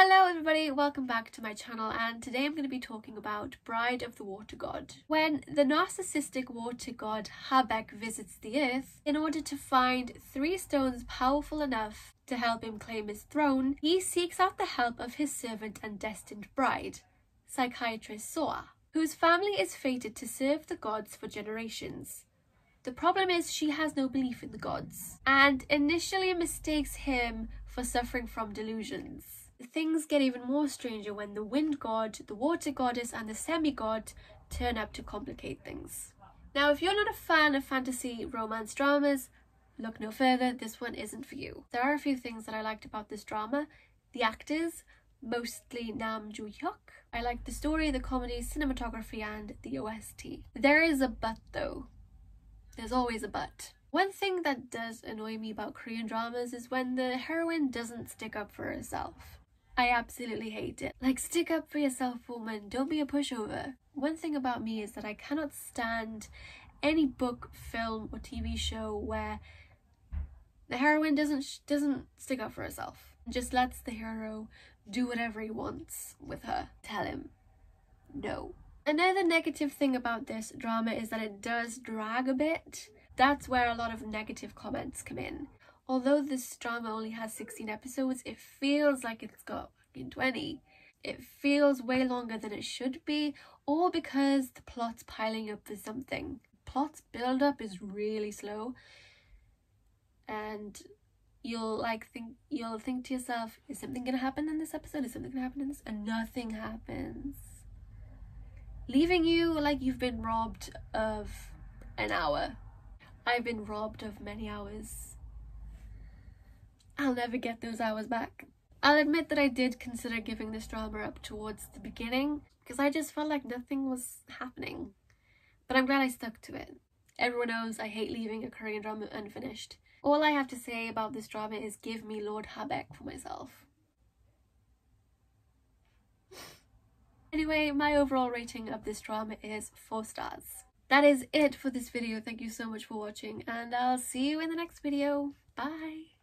Hello everybody, welcome back to my channel and today I'm going to be talking about Bride of the Water God. When the narcissistic water god Ha-baek visits the earth, in order to find three stones powerful enough to help him claim his throne, he seeks out the help of his servant and destined bride, psychiatrist So-ah, whose family is fated to serve the gods for generations. The problem is she has no belief in the gods and initially mistakes him for suffering from delusions. Things get even more stranger when the wind god, the water goddess and the semi-god turn up to complicate things. Now if you're not a fan of fantasy romance dramas, look no further, this one isn't for you. There are a few things that I liked about this drama. The actors, mostly Nam Joo Hyuk. I liked the story, the comedy, cinematography and the OST. There is a but though. There's always a but. One thing that does annoy me about Korean dramas is when the heroine doesn't stick up for herself. I absolutely hate it. Like, stick up for yourself, woman. Don't be a pushover. One thing about me is that I cannot stand any book, film, or TV show where the heroine doesn't doesn't stick up for herself. Just lets the hero do whatever he wants with her. Tell him no. Another negative thing about this drama is that it does drag a bit. That's where a lot of negative comments come in. Although this drama only has 16 episodes, it feels like it's got fucking 20. It feels way longer than it should be, all because the plot's piling up for something. Plot's build up is really slow, and you'll like think you'll think to yourself, is something gonna happen in this episode? Is something gonna happen in this? And nothing happens. Leaving you like you've been robbed of an hour. I've been robbed of many hours I'll never get those hours back. I'll admit that I did consider giving this drama up towards the beginning because I just felt like nothing was happening. But I'm glad I stuck to it. Everyone knows I hate leaving a Korean drama unfinished. All I have to say about this drama is give me Lord Ha-baek for myself. Anyway, my overall rating of this drama is 4 stars. That is it for this video. Thank you so much for watching and I'll see you in the next video. Bye!